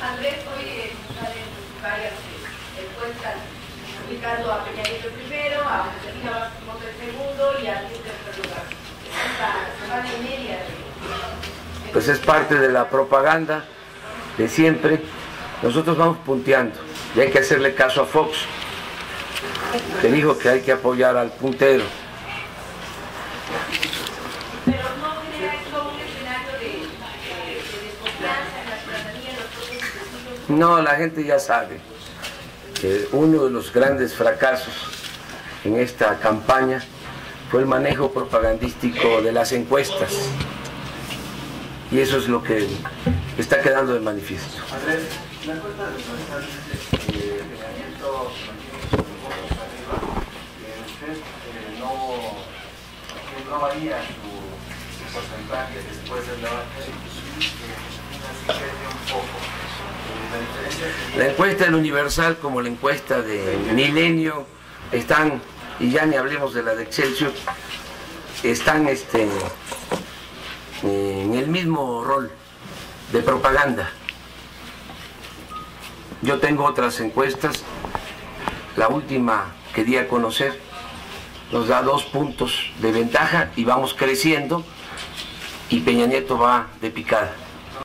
Andrés hoy eh, salen varias eh, encuestas ubicando a Peña Nieto primero, a Josefina Mota el segundo y a tercer lugar. Semana y media de... Pues es parte de la propaganda de siempre. Nosotros vamos punteando y hay que hacerle caso a Fox, que dijo que hay que apoyar al puntero. Pero no crea esto un escenario de, de- de desconfianza en la ciudadanía, en los propios vecinos. No, la gente ya sabe que uno de los grandes fracasos en esta campaña fue el manejo propagandístico de las encuestas. Y eso es lo que está quedando de manifiesto. Andrés, la encuesta de que usted eh, no, varía su, porcentaje después del debate y que La encuesta del Universal como la encuesta de Milenio están, y ya ni hablemos de la de Excelsior, están este, en el mismo rol de propaganda. Yo tengo otras encuestas, la última que di a conocer nos da dos puntos de ventaja y vamos creciendo y Peña Nieto va de picada.